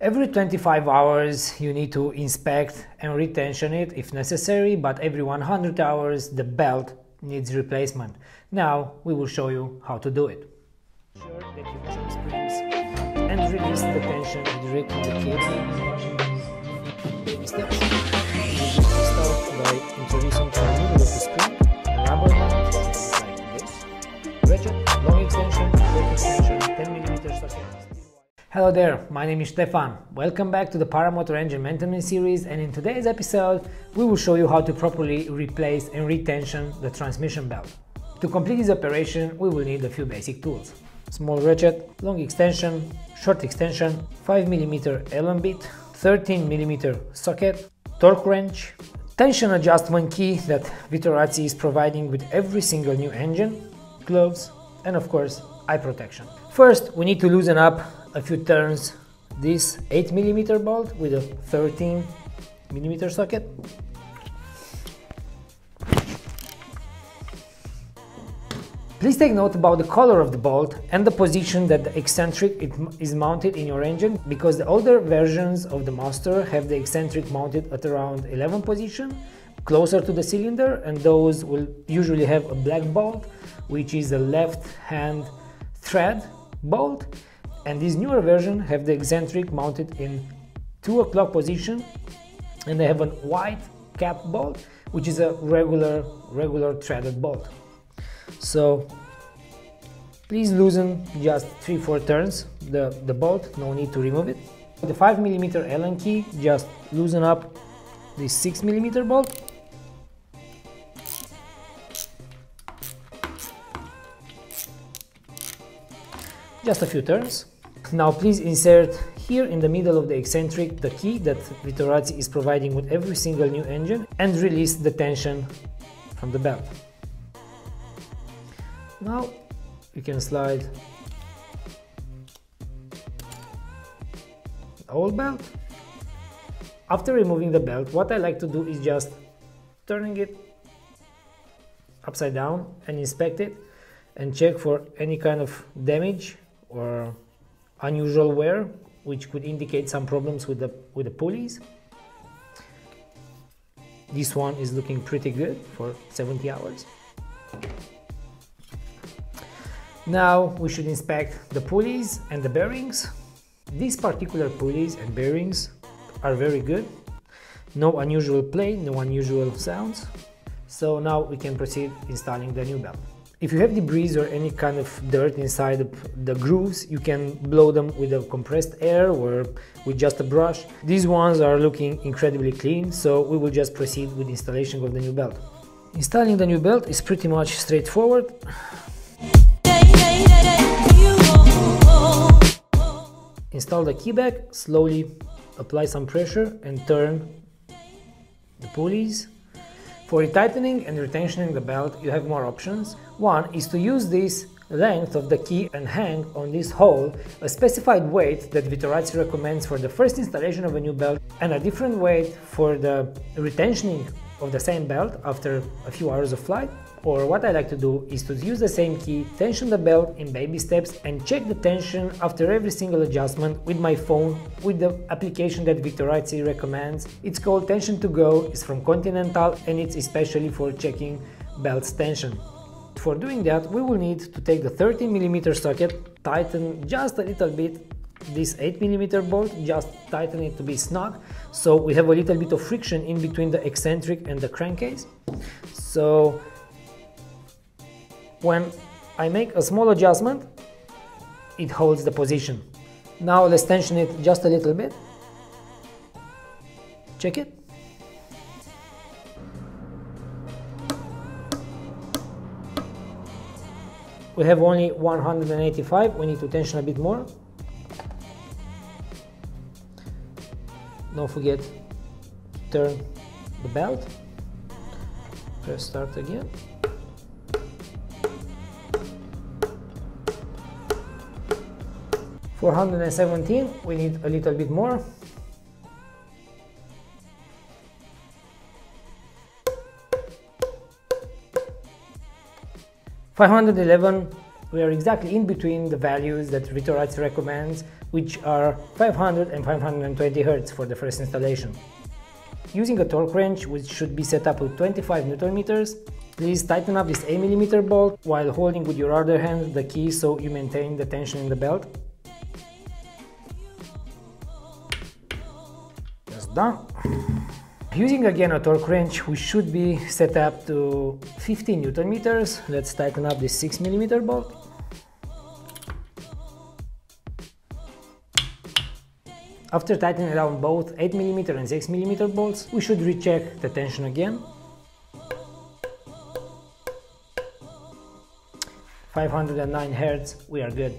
Every 25 hours you need to inspect and retension it if necessary, but every 100 hours the belt needs replacement. Now we will show you how to do it. Sure that you measure springs and release the tension directly the cable. Steps. You start by introducing the middle of the spring, a rubber mount like this, ratchet, long extension, short extension, 10 socket. Hello there, my name is Stefan. Welcome back to the Paramotor Engine Maintenance series and in today's episode we will show you how to properly replace and retension the transmission belt. To complete this operation we will need a few basic tools. Small ratchet, long extension, short extension, 5mm Allen bit, 13mm socket, torque wrench, tension adjustment key that Vittorazi is providing with every single new engine, gloves and of course eye protection. First we need to loosen up a few turns this 8mm bolt with a 13mm socket. Please take note about the color of the bolt and the position that the eccentric is mounted in your engine because the older versions of the Moster have the eccentric mounted at around 11 position closer to the cylinder and those will usually have a black bolt which is a left hand thread bolt and this newer version have the eccentric mounted in 2 o'clock position and they have a white cap bolt which is a regular regular threaded bolt. So please loosen just 3-4 turns the, the bolt no need to remove it. The 5 millimeter Allen key just loosen up the 6 millimeter bolt. Just a few turns now please insert here in the middle of the eccentric the key that Vittorazi is providing with every single new engine and release the tension from the belt. Now you can slide the old belt. After removing the belt, what I like to do is just turning it upside down and inspect it and check for any kind of damage or unusual wear, which could indicate some problems with the, with the pulleys. This one is looking pretty good for 70 hours. Now we should inspect the pulleys and the bearings. These particular pulleys and bearings are very good. No unusual play, no unusual sounds. So now we can proceed installing the new belt. If you have debris or any kind of dirt inside the grooves, you can blow them with a compressed air or with just a brush. These ones are looking incredibly clean, so we will just proceed with installation of the new belt. Installing the new belt is pretty much straightforward. Install the key back, slowly apply some pressure and turn the pulleys for retightening and retensioning the belt, you have more options. One is to use this length of the key and hang on this hole a specified weight that Vittorazi recommends for the first installation of a new belt and a different weight for the retensioning of the same belt after a few hours of flight. Or what I like to do is to use the same key, tension the belt in baby steps and check the tension after every single adjustment with my phone with the application that Vittorazi recommends. It's called Tension to Go, it's from Continental and it's especially for checking belt's tension. For doing that, we will need to take the 13mm socket, tighten just a little bit this 8mm bolt, just tighten it to be snug, so we have a little bit of friction in between the eccentric and the crankcase. So when I make a small adjustment, it holds the position. Now let's tension it just a little bit. Check it. We have only 185, we need to tension a bit more. Don't forget turn the belt. Press start again. 417 we need a little bit more Five hundred eleven We are exactly in between the values that Vittorazi recommends, which are 500 and 520 Hz for the first installation. Using a torque wrench, which should be set up with 25 Newton meters, please tighten up this 8mm bolt while holding with your other hand the key so you maintain the tension in the belt. Done. Using again a torque wrench, we should be set up to 15 Newton meters. Let's tighten up this 6mm bolt. After tightening down both 8mm and 6mm bolts, we should recheck the tension again. 509 Hz, we are good.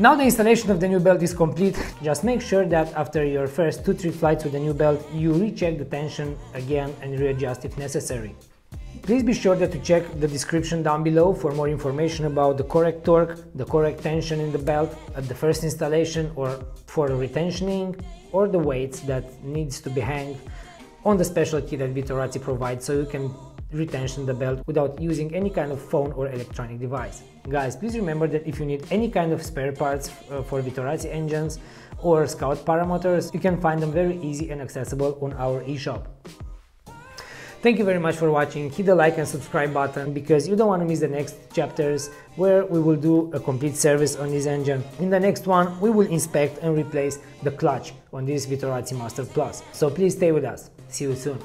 Now the installation of the new belt is complete, just make sure that after your first 2-3 flights with the new belt, you recheck the tension again and readjust if necessary. Please be sure that to check the description down below for more information about the correct torque, the correct tension in the belt at the first installation or for retentioning or the weights that needs to be hanged on the special kit that Vittorazi provides so you can retention the belt without using any kind of phone or electronic device. Guys, please remember that if you need any kind of spare parts uh, for Vittorazi engines or Scout paramotors, you can find them very easy and accessible on our eShop. Thank you very much for watching, hit the like and subscribe button because you don't want to miss the next chapters where we will do a complete service on this engine. In the next one we will inspect and replace the clutch on this Vittorazi Moster Plus. So please stay with us, see you soon.